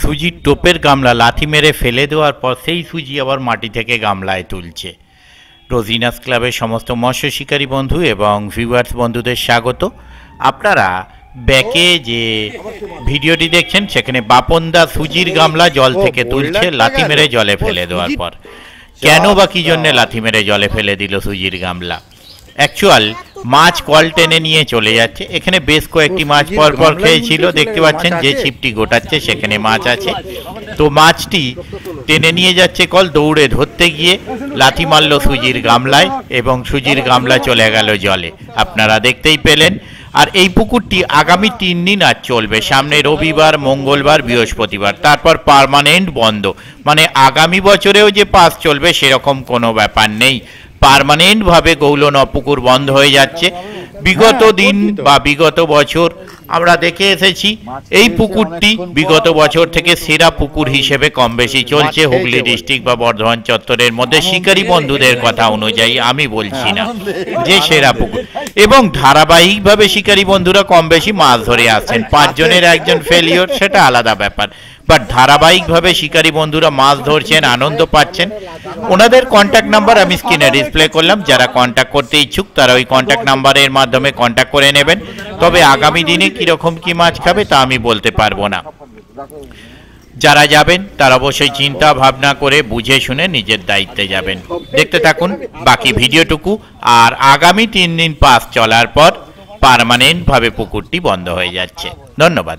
সুজির টোপের গামলা লাথি মেরে ফেলে দেওয়ার পর সেই সুজি আবার মাটি থেকে গামলায় তুলছে। রোজিনাস ক্লাবের সমস্ত মৎস্য শিকারী বন্ধু এবং ভিউয়ার্স বন্ধুদের স্বাগত। আপনারা ব্যাকে যে ভিডিওটি দেখছেন, সেখানে বাপনদা সুজির গামলা জল থেকে তুলছে, লাথি মেরে জলে ফেলে দেওয়ার পর। কেন বা কি জন্যে লাথি মেরে জলে ফেলে দিল সুজির গামলা? অ্যাকচুয়াল মাছ কল টেনে নিয়ে চলে যাচ্ছে। এখানে বেশ কয়েকটি মাছ পর পর খেয়েছিল। দেখতে পাচ্ছেন যে ছিপটি গোটাচ্ছে সেখানে মাছ আছে। তো মাছটি টেনে নিয়ে যাচ্ছে কল দৌড়ে ধরতে গিয়ে লাথি মারল সুজির গামলায় এবং সুজির গামলা চলে গেল জলে। আপনারা দেখতেই পেলেন। আর এই পুকুরটি আগামী তিন দিন আর চলবে। সামনে রবিবার মঙ্গলবার বৃহস্পতিবার। তারপর পার্মানেন্ট বন্ধ। মানে আগামী বছরেও যে পাস চলবে সেরকম কোনো ব্যাপার নেই। পার্মানেন্টভাবে গৌলন পুকুর বন্ধ হয়ে যাচ্ছে। বিগত দিন বা বিগত বছর আমরা দেখে এসেছি এই পুকুরটি বিগত বছর থেকে সেরা পুকুর হিসেবে কম বেশি চলছে। হুগলি ডিস্ট্রিক্ট বা বর্ধমান চত্বরের মধ্যে শিকারী বন্ধুদের কথা অনুযায়ী আমি বলছি না যে সেরা পুকুর। এবং ধারাবাহিকভাবে শিকারী বন্ধুরা কম বেশি মাছ ধরে আসছেন। পাঁচজনের একজন ফেলিওর সেটা আলাদা ব্যাপার। বাট ধারাবাহিকভাবে শিকারী বন্ধুরা মাছ ধরছেন, আনন্দ পাচ্ছেন। ওনাদের কন্ট্যাক্ট নাম্বার আমি স্ক্রিনে ডিসপ্লে করলাম। যারা কন্ট্যাক্ট করতে ইচ্ছুক, তারা ওই কন্ট্যাক্ট নাম্বারের মাধ্যমে কন্ট্যাক্ট করে নেবেন। তবে আগামী দিনে কীরকম কী মাছ খাবে তা আমি বলতে পারব না। যারা যাবেন, তারা অবশ্যই চিন্তা ভাবনা করে বুঝে শুনে নিজের দায়িত্বে যাবেন। দেখতে থাকুন বাকি ভিডিওটুকু। আর আগামী তিন দিন পাস চলার পর পার্মানেন্টভাবে পুকুরটি বন্ধ হয়ে যাচ্ছে। ধন্যবাদ।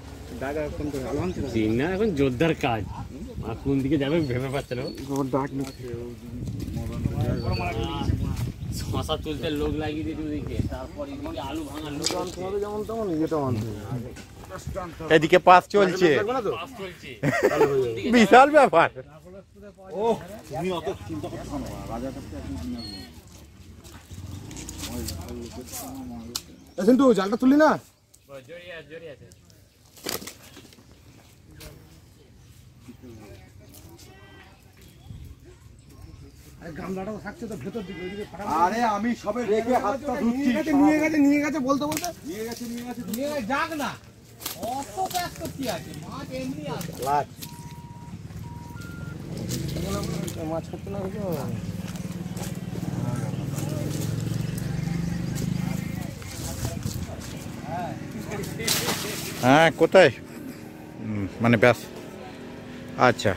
না এখন জোরদার কাজ। আর কোন দিকে যাবে ভেবে পাচ্ছে না। শশা তুলতে লোক লাগিয়ে দিতে ওদিকে। তারপর এদিকে আলু ভাঙার লোক এদিকে পাস চলছে। চলছে বিশাল ব্যাপার। সিন্টু জালটা তুললি না? জড়িয়ে আছে। আরে আমি সবে রেখে হাতটা ধুচ্ছি নিয়ে গেছে নিয়ে গেছে নিয়ে গেছে বলতে বলতে। নিয়ে গেছে নিয়ে গেছে নিয়ে গেছে, যাক না। অত ব্যস্ত কি আছে? মাছ এমনি আছে। মাছ করতে না হ্যাঁ কোথায়? মানে ব্যাস। আচ্ছা।